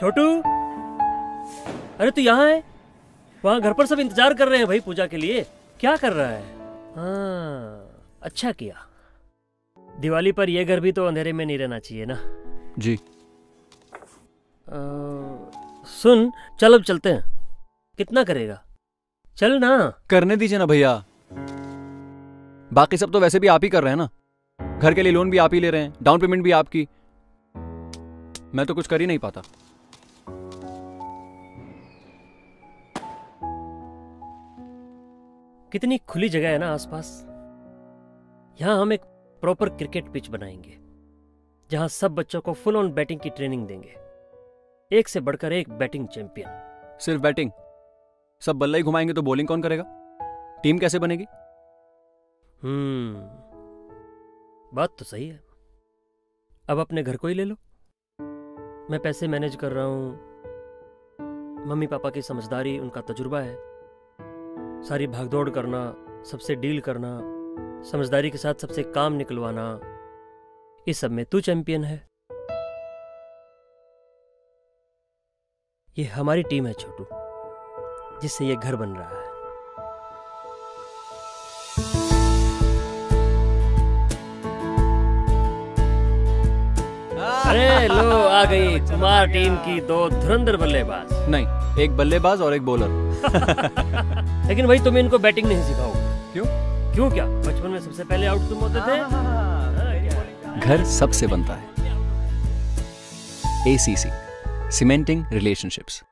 छोटू? अरे तू यहाँ है? वहाँ घर पर सब इंतज़ार कर रहे हैं भाई पूजा के लिए। क्या कर रहा है? हाँ अच्छा किया। दिवाली पर यह घर भी तो अंधेरे में नहीं रहना चाहिए ना। जी। अ, सुन चल अब चलते हैं। कितना करेगा? चल ना। करने दीजिए ना भैया। बाकी सब तो वैसे भी आप ही कर रहे हैं ना। घर के लिए लोन भी आप ही ले रहे हैं डाउन पेमेंट भी आपकी। मैं तो कुछ कर ही नहीं पाता। कितनी खुली जगह है ना आसपास। यहाँ हम एक प्रॉपर क्रिकेट पिच बनाएँगे जहाँ सब बच्चों को फुल ऑन बैटिंग की ट्रेनिंग देंगे। एक से बढ़कर एक बैटिंग चैंपियन सिर्फ़ बैटिंग सब बल्ला ही घुमाएँगे तो बॉलिंग कौन करेगा? टीम कैसे बनेगी? हम्म बात तो सही है। अब अपने घर को ही ले लो। मैं पैसे मैनेज कर रहा हूँ। मम्मी पापा की समझदारी उनका तजुर्बा है। सारी भागदौड़ करना सबसे डील करना समझदारी के साथ सबसे काम निकलवाना इस सब में तू चैंपियन है। ये हमारी टीम है छोटू जिससे ये घर बन रहा है। अरे लो आ गई कुमार टीम की दो धुरंधर बल्लेबाज। नहीं एक बल्लेबाज और एक बॉलर लेकिन भाई तुम इनको बैटिंग नहीं सिखाओगे क्यों? क्यों क्या? बचपन में सबसे पहले आउट तुम होते थे? हाँ, घर सबसे बनता है। ACC cementing relationships